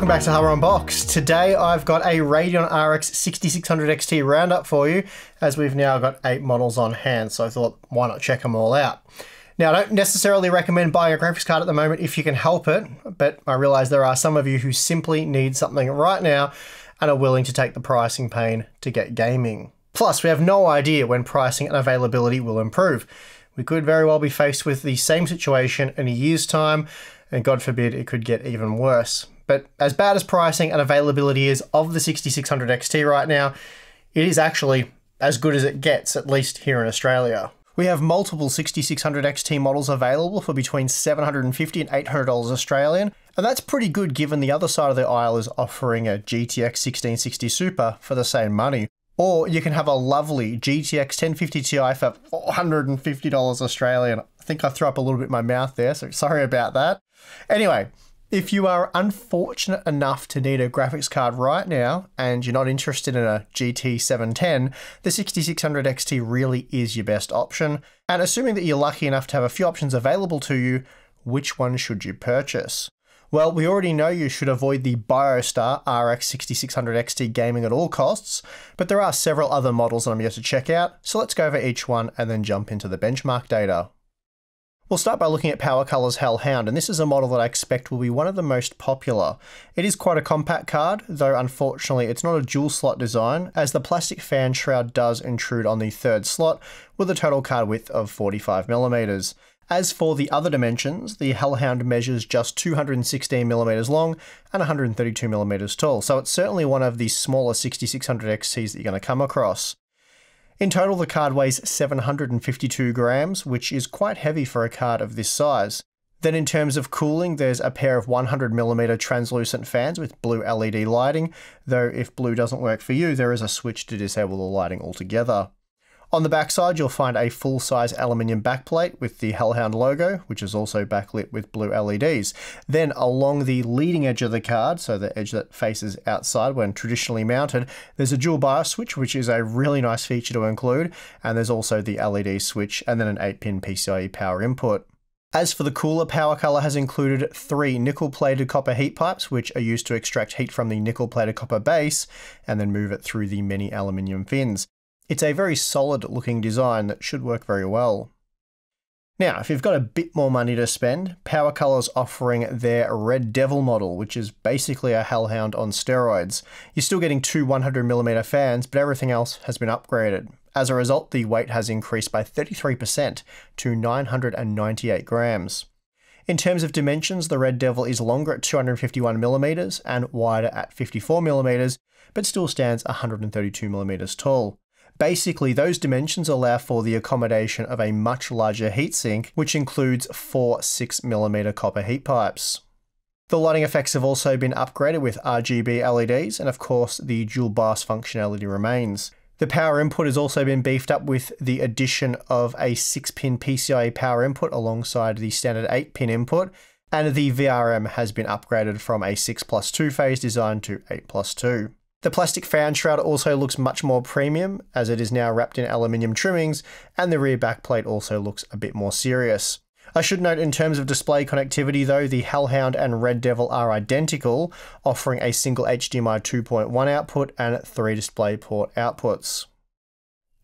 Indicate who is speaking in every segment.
Speaker 1: Welcome back to Hardware Unboxed. Today I've got a Radeon RX 6600 XT roundup for you, as we've now got eight models on hand, so I thought why not check them all out. Now, I don't necessarily recommend buying a graphics card at the moment if you can help it, but I realize there are some of you who simply need something right now and are willing to take the pricing pain to get gaming. Plus, we have no idea when pricing and availability will improve. We could very well be faced with the same situation in a year's time, and God forbid it could get even worse. But as bad as pricing and availability is of the 6600 XT right now, it is actually as good as it gets, at least here in Australia. We have multiple 6600 XT models available for between 750 and $800 Australian, and that's pretty good given the other side of the aisle is offering a GTX 1660 Super for the same money. Or you can have a lovely GTX 1050 Ti for $450 Australian. I think I threw up a little bit in my mouth there, so sorry about that. Anyway, if you are unfortunate enough to need a graphics card right now and you're not interested in a GT 710, the 6600 XT really is your best option. And assuming that you're lucky enough to have a few options available to you, which one should you purchase? Well, we already know you should avoid the BioStar RX 6600 XT gaming at all costs, but there are several other models that I'm yet to check out, so let's go over each one and then jump into the benchmark data. We'll start by looking at PowerColor's Hellhound, and this is a model that I expect will be one of the most popular. It is quite a compact card, though unfortunately it's not a dual slot design, as the plastic fan shroud does intrude on the third slot, with a total card width of 45mm. As for the other dimensions, the Hellhound measures just 216mm long and 132mm tall, so it's certainly one of the smaller 6600 XTs that you're going to come across. In total, the card weighs 752 grams, which is quite heavy for a card of this size. Then in terms of cooling, there's a pair of 100mm translucent fans with blue LED lighting, though if blue doesn't work for you, there is a switch to disable the lighting altogether. On the backside, you'll find a full-size aluminium backplate with the Hellhound logo, which is also backlit with blue LEDs. Then along the leading edge of the card, so the edge that faces outside when traditionally mounted, there's a dual BIOS switch, which is a really nice feature to include, and there's also the LED switch and then an 8-pin PCIe power input. As for the cooler, Power Color has included three nickel-plated copper heat pipes, which are used to extract heat from the nickel-plated copper base and then move it through the many aluminium fins. It's a very solid looking design that should work very well. Now, if you've got a bit more money to spend, PowerColor's offering their Red Devil model, which is basically a Hellhound on steroids. You're still getting two 100mm fans, but everything else has been upgraded. As a result, the weight has increased by 33% to 998 grams. In terms of dimensions, the Red Devil is longer at 251mm and wider at 54mm, but still stands 132mm tall. Basically, those dimensions allow for the accommodation of a much larger heatsink, which includes four 6mm copper heat pipes. The lighting effects have also been upgraded with RGB LEDs, and of course, the dual BIOS functionality remains. The power input has also been beefed up with the addition of a 6-pin PCIe power input alongside the standard 8-pin input, and the VRM has been upgraded from a 6 plus 2 phase design to 8 plus 2. The plastic fan shroud also looks much more premium as it is now wrapped in aluminium trimmings and the rear backplate also looks a bit more serious. I should note in terms of display connectivity though, the Hellhound and Red Devil are identical, offering a single HDMI 2.1 output and three DisplayPort outputs.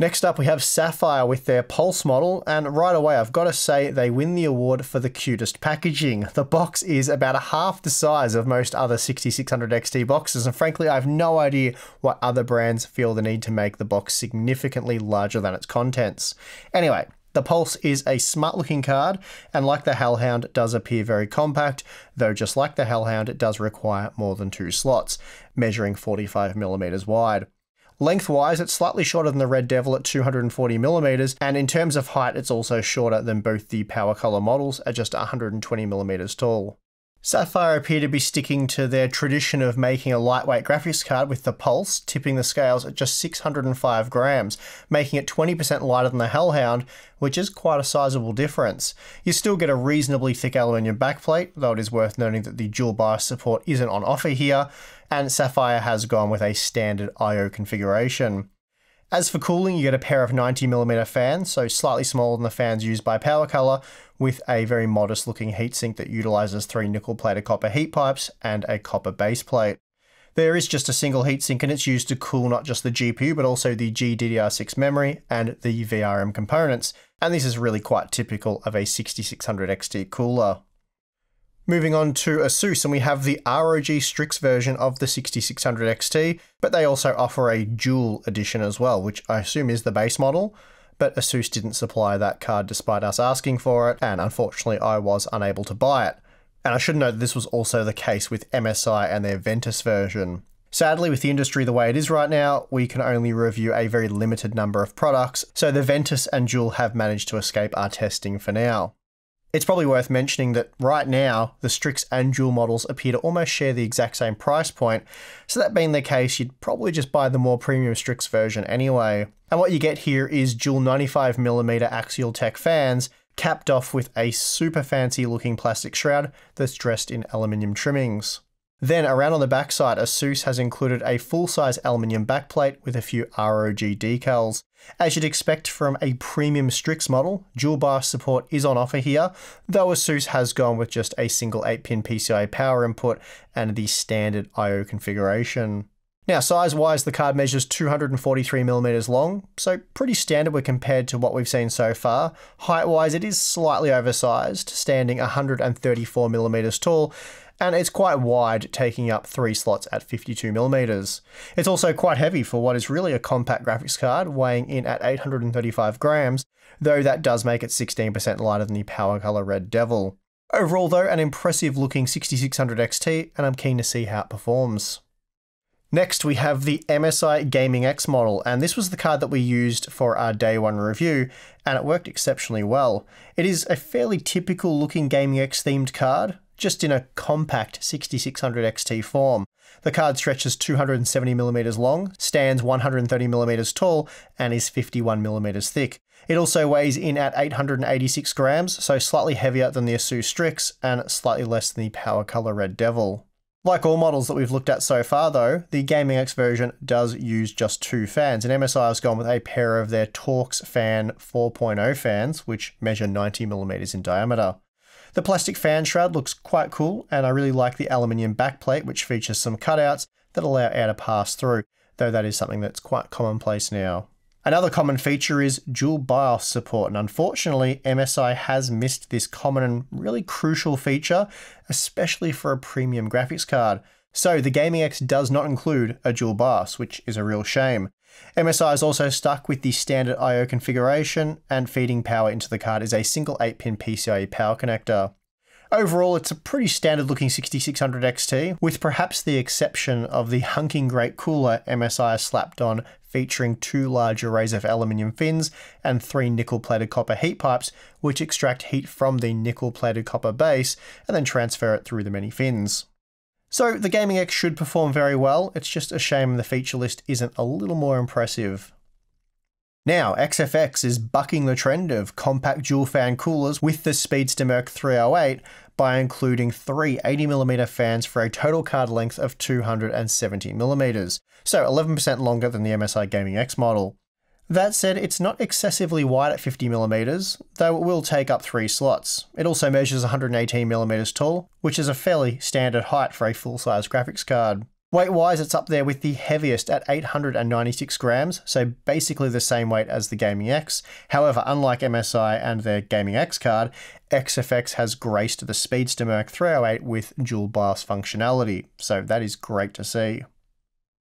Speaker 1: Next up, we have Sapphire with their Pulse model, and right away, I've got to say they win the award for the cutest packaging. The box is about a half the size of most other 6600 XT boxes, and frankly, I have no idea why other brands feel the need to make the box significantly larger than its contents. Anyway, the Pulse is a smart looking card, and like the Hellhound, does appear very compact, though just like the Hellhound, it does require more than two slots, measuring 45mm wide. Lengthwise, it's slightly shorter than the Red Devil at 240mm, and in terms of height, it's also shorter than both the PowerColor models at just 120mm tall. Sapphire appear to be sticking to their tradition of making a lightweight graphics card with the Pulse, tipping the scales at just 605 grams, making it 20% lighter than the Hellhound, which is quite a sizable difference. You still get a reasonably thick aluminium backplate, though it is worth noting that the dual BIOS support isn't on offer here, and Sapphire has gone with a standard I.O. configuration. As for cooling, you get a pair of 90mm fans, so slightly smaller than the fans used by PowerColor, with a very modest looking heatsink that utilizes three nickel plated copper heat pipes and a copper base plate. There is just a single heatsink and it's used to cool not just the GPU but also the GDDR6 memory and the VRM components, and this is really quite typical of a 6600 XT cooler. Moving on to Asus, and we have the ROG Strix version of the 6600 XT, but they also offer a dual edition as well, which I assume is the base model. But Asus didn't supply that card despite us asking for it, and unfortunately, I was unable to buy it. And I should note this was also the case with MSI and their Ventus version. Sadly, with the industry the way it is right now, we can only review a very limited number of products, so the Ventus and Dual have managed to escape our testing for now. It's probably worth mentioning that right now, the Strix and Dual models appear to almost share the exact same price point, so that being the case, you'd probably just buy the more premium Strix version anyway. And what you get here is dual 95mm axial tech fans, capped off with a super fancy looking plastic shroud that's dressed in aluminium trimmings. Then around on the backside, Asus has included a full-size aluminium backplate with a few ROG decals. As you'd expect from a premium Strix model, dual BIOS support is on offer here, though Asus has gone with just a single 8-pin PCIe power input and the standard I.O. configuration. Now, size-wise, the card measures 243mm long, so pretty standard when compared to what we've seen so far. Height-wise, it is slightly oversized, standing 134mm tall, and it's quite wide, taking up three slots at 52mm. It's also quite heavy for what is really a compact graphics card, weighing in at 835 grams, though that does make it 16% lighter than the PowerColor Red Devil. Overall though, an impressive looking 6600 XT, and I'm keen to see how it performs. Next, we have the MSI Gaming X model, and this was the card that we used for our day one review, and it worked exceptionally well. It is a fairly typical looking Gaming X themed card, just in a compact 6600 XT form. The card stretches 270mm long, stands 130mm tall, and is 51mm thick. It also weighs in at 886 grams, so slightly heavier than the Asus Strix and slightly less than the PowerColor Red Devil. Like all models that we've looked at so far though, the Gaming X version does use just two fans, and MSI has gone with a pair of their Torx Fan 4.0 fans, which measure 90mm in diameter. The plastic fan shroud looks quite cool, and I really like the aluminium backplate, which features some cutouts that allow air to pass through, though that is something that's quite commonplace now. Another common feature is dual BIOS support, and unfortunately, MSI has missed this common and really crucial feature, especially for a premium graphics card. So the Gaming X does not include a dual BIOS, which is a real shame. MSI is also stuck with the standard I.O. configuration, and feeding power into the card is a single 8-pin PCIe power connector. Overall, it's a pretty standard looking 6600 XT, with perhaps the exception of the hunking great cooler MSI slapped on, featuring two large arrays of aluminium fins and three nickel plated copper heat pipes, which extract heat from the nickel plated copper base and then transfer it through the many fins. So the Gaming X should perform very well, it's just a shame the feature list isn't a little more impressive. Now, XFX is bucking the trend of compact dual fan coolers with the Speedster Merc 308 by including three 80mm fans for a total card length of 270mm, so 11% longer than the MSI Gaming X model. That said, it's not excessively wide at 50mm, though it will take up three slots. It also measures 118mm tall, which is a fairly standard height for a full-size graphics card. Weight-wise, it's up there with the heaviest at 896 grams, so basically the same weight as the Gaming X. However, unlike MSI and their Gaming X card, XFX has graced the Speedster Merc 308 with dual BIOS functionality, so that is great to see.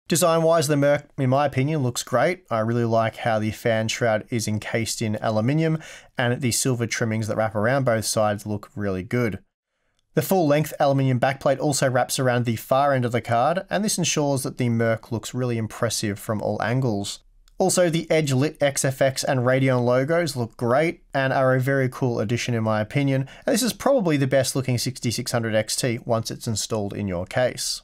Speaker 1: Design wise, the Merc, in my opinion, looks great. I really like how the fan shroud is encased in aluminium and the silver trimmings that wrap around both sides look really good. The full length aluminium backplate also wraps around the far end of the card, and this ensures that the Merc looks really impressive from all angles. Also, the Edge Lit XFX and Radeon logos look great and are a very cool addition in my opinion, and this is probably the best looking 6600 XT once it's installed in your case.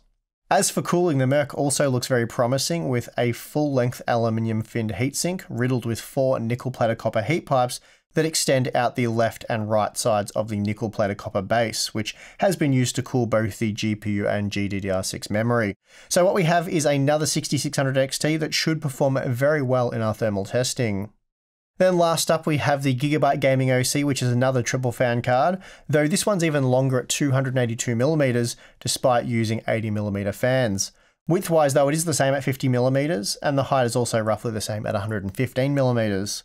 Speaker 1: As for cooling, the Merc also looks very promising with a full-length aluminium finned heatsink riddled with four nickel plated copper heat pipes that extend out the left and right sides of the nickel plated copper base, which has been used to cool both the GPU and GDDR6 memory. So what we have is another 6600 XT that should perform very well in our thermal testing. Then last up we have the Gigabyte Gaming OC, which is another triple fan card, though this one's even longer at 282mm despite using 80mm fans. Widthwise though, it is the same at 50mm, and the height is also roughly the same at 115mm.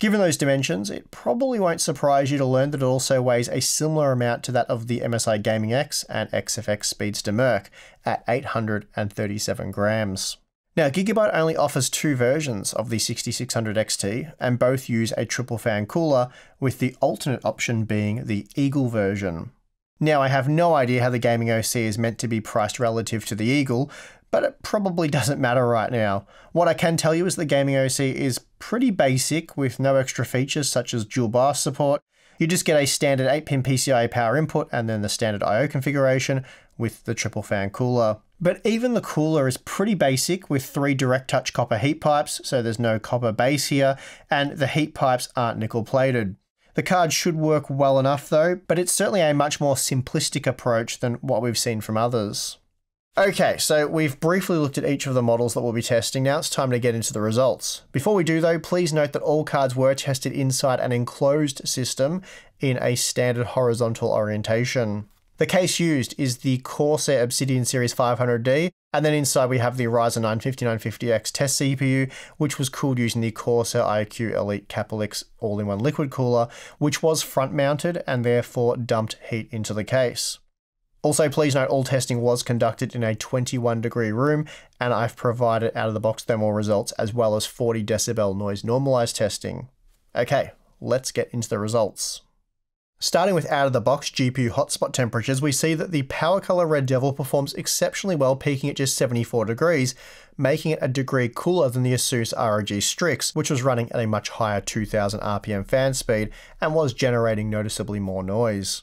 Speaker 1: Given those dimensions, it probably won't surprise you to learn that it also weighs a similar amount to that of the MSI Gaming X and XFX Speedster Merc at 837 grams. Now, Gigabyte only offers two versions of the 6600 XT, and both use a triple fan cooler, with the alternate option being the Eagle version. Now, I have no idea how the Gaming OC is meant to be priced relative to the Eagle, but it probably doesn't matter right now. What I can tell you is the Gaming OC is pretty basic with no extra features such as dual BIOS support. You just get a standard 8-pin PCIe power input and then the standard I.O. configuration with the triple fan cooler. But even the cooler is pretty basic with three direct touch copper heat pipes, so there's no copper base here, and the heat pipes aren't nickel plated. The card should work well enough though, but it's certainly a much more simplistic approach than what we've seen from others. Okay, so we've briefly looked at each of the models that we'll be testing. Now it's time to get into the results. Before we do though, please note that all cards were tested inside an enclosed system in a standard horizontal orientation. The case used is the Corsair Obsidian Series 500D, and then inside we have the Ryzen 9 5950X test CPU, which was cooled using the Corsair iCUE Elite Capellix all-in-one liquid cooler, which was front-mounted and therefore dumped heat into the case. Also, please note all testing was conducted in a 21 degree room, and I've provided out of the box thermal results as well as 40 decibel noise normalized testing. Okay, let's get into the results. Starting with out of the box GPU hotspot temperatures, we see that the PowerColor Red Devil performs exceptionally well, peaking at just 74 degrees, making it a degree cooler than the Asus ROG Strix, which was running at a much higher 2000 RPM fan speed and was generating noticeably more noise.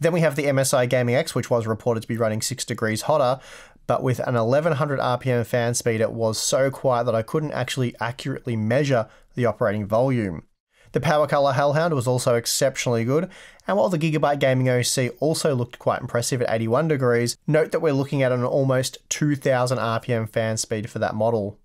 Speaker 1: Then we have the MSI Gaming X, which was reported to be running 6 degrees hotter, but with an 1100 RPM fan speed, it was so quiet that I couldn't actually accurately measure the operating volume. The PowerColor Hellhound was also exceptionally good, and while the Gigabyte Gaming OC also looked quite impressive at 81 degrees, note that we're looking at an almost 2000 RPM fan speed for that model.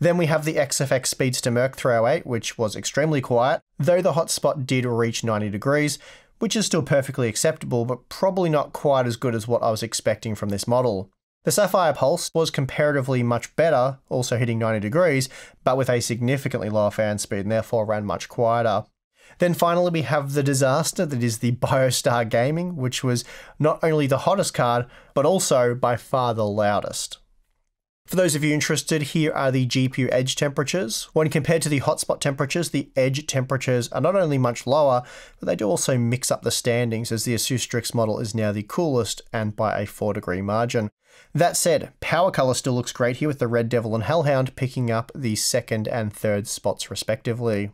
Speaker 1: Then we have the XFX Speedster Merc 308, which was extremely quiet, though the hotspot did reach 90 degrees, which is still perfectly acceptable, but probably not quite as good as what I was expecting from this model. The Sapphire Pulse was comparatively much better, also hitting 90 degrees, but with a significantly lower fan speed and therefore ran much quieter. Then finally, we have the disaster that is the Biostar Gaming, which was not only the hottest card, but also by far the loudest. For those of you interested, here are the GPU edge temperatures. When compared to the hotspot temperatures, the edge temperatures are not only much lower, but they do also mix up the standings as the Asus Strix model is now the coolest and by a 4 degree margin. That said, Power Color still looks great here with the Red Devil and Hellhound picking up the second and third spots respectively.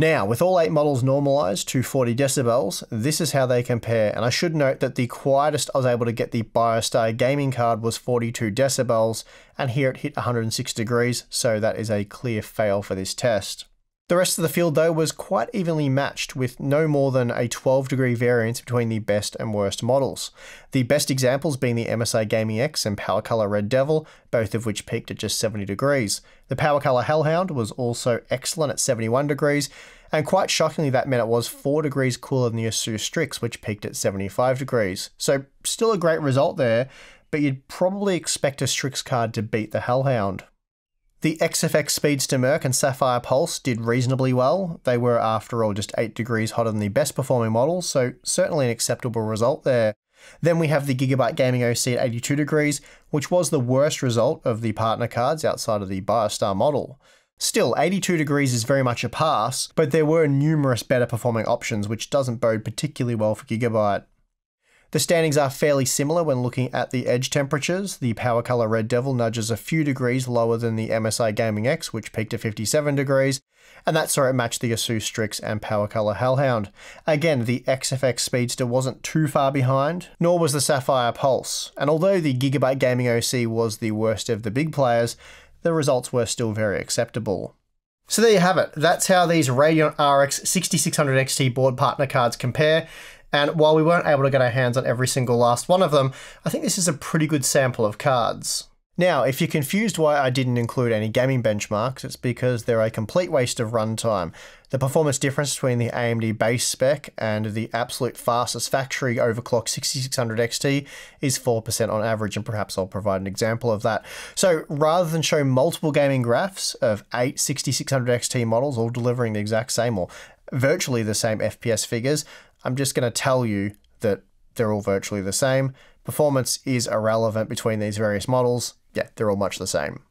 Speaker 1: Now, with all eight models normalized to 40 decibels, this is how they compare. And I should note that the quietest I was able to get the Biostar gaming card was 42 decibels, and here it hit 106 degrees, so that is a clear fail for this test. The rest of the field, though, was quite evenly matched, with no more than a 12 degree variance between the best and worst models. The best examples being the MSI Gaming X and PowerColor Red Devil, both of which peaked at just 70 degrees. The PowerColor Hellhound was also excellent at 71 degrees, and quite shockingly, that meant it was 4 degrees cooler than the Asus Strix, which peaked at 75 degrees. So, still a great result there, but you'd probably expect a Strix card to beat the Hellhound. The XFX Speedster Merc and Sapphire Pulse did reasonably well. They were, after all, just 8 degrees hotter than the best performing models, so certainly an acceptable result there. Then we have the Gigabyte Gaming OC at 82 degrees, which was the worst result of the partner cards outside of the Biostar model. Still, 82 degrees is very much a pass, but there were numerous better performing options, which doesn't bode particularly well for Gigabyte. The standings are fairly similar when looking at the edge temperatures. The PowerColor Red Devil nudges a few degrees lower than the MSI Gaming X, which peaked at 57 degrees, and that's where it matched the Asus Strix and PowerColor Hellhound. Again, the XFX Speedster wasn't too far behind, nor was the Sapphire Pulse, and although the Gigabyte Gaming OC was the worst of the big players, the results were still very acceptable. So there you have it. That's how these Radeon RX 6600 XT board partner cards compare. And while we weren't able to get our hands on every single last one of them, I think this is a pretty good sample of cards. Now, if you're confused why I didn't include any gaming benchmarks, it's because they're a complete waste of runtime. The performance difference between the AMD base spec and the absolute fastest factory overclock 6600 XT is 4% on average, and perhaps I'll provide an example of that. So rather than show multiple gaming graphs of eight 6600 XT models all delivering the exact same or virtually the same FPS figures, I'm just going to tell you that they're all virtually the same. Performance is irrelevant between these various models yeah, they're all much the same.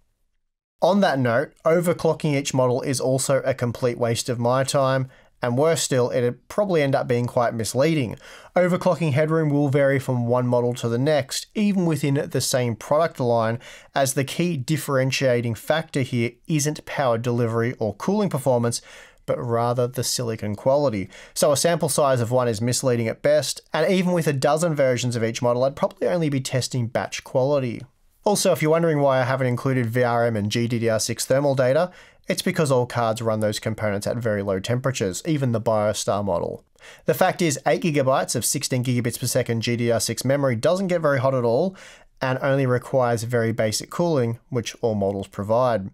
Speaker 1: On that note, overclocking each model is also a complete waste of my time, and worse still, it'd probably end up being quite misleading. Overclocking headroom will vary from one model to the next, even within the same product line, as the key differentiating factor here isn't power delivery or cooling performance, but rather the silicon quality. So a sample size of one is misleading at best, and even with a dozen versions of each model, I'd probably only be testing batch quality. Also, if you're wondering why I haven't included VRM and GDDR6 thermal data, it's because all cards run those components at very low temperatures, even the BioStar model. The fact is, 8GB of 16 gigabits per second GDDR6 memory doesn't get very hot at all, and only requires very basic cooling, which all models provide.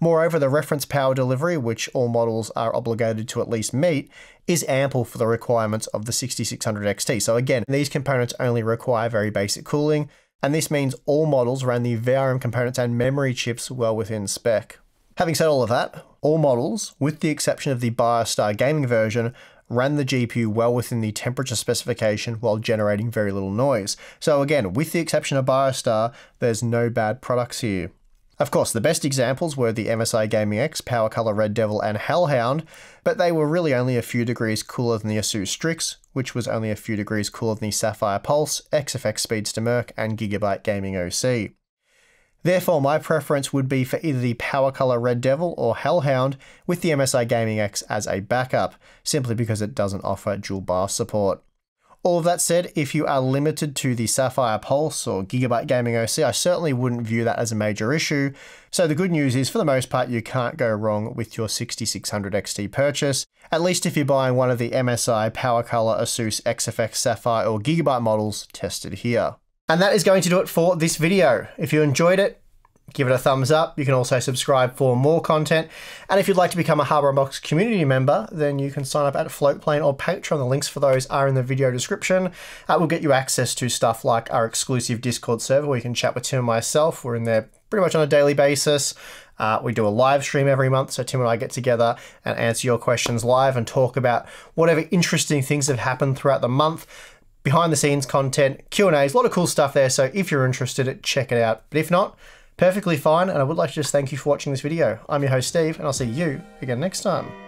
Speaker 1: Moreover, the reference power delivery, which all models are obligated to at least meet, is ample for the requirements of the 6600 XT. So again, these components only require very basic cooling, and this means all models ran the VRM components and memory chips well within spec. Having said all of that, all models, with the exception of the BioStar gaming version, ran the GPU well within the temperature specification while generating very little noise. So again, with the exception of BioStar, there's no bad products here. Of course, the best examples were the MSI Gaming X, PowerColor Red Devil, and Hellhound, but they were really only a few degrees cooler than the Asus Strix, which was only a few degrees cooler than the Sapphire Pulse, XFX Speedster Merc, and Gigabyte Gaming OC. Therefore, my preference would be for either the PowerColor Red Devil or Hellhound with the MSI Gaming X as a backup, simply because it doesn't offer dual BIOS support. All of that said, if you are limited to the Sapphire Pulse or Gigabyte Gaming OC, I certainly wouldn't view that as a major issue. So the good news is, for the most part, you can't go wrong with your 6600 XT purchase, at least if you're buying one of the MSI, PowerColor, Asus, XFX, Sapphire, or Gigabyte models tested here. And that is going to do it for this video. If you enjoyed it, give it a thumbs up. You can also subscribe for more content. And if you'd like to become a Hardware Unboxed community member, then you can sign up at Floatplane or Patreon. The links for those are in the video description. Uh, we'll get you access to stuff like our exclusive Discord server where you can chat with Tim and myself. We're in there pretty much on a daily basis. Uh, we do a live stream every month, so Tim and I get together and answer your questions live and talk about whatever interesting things have happened throughout the month behind the scenes content, Q&As, a lot of cool stuff there. So if you're interested, check it out. But if not, perfectly fine. And I would like to just thank you for watching this video. I'm your host, Steve, and I'll see you again next time.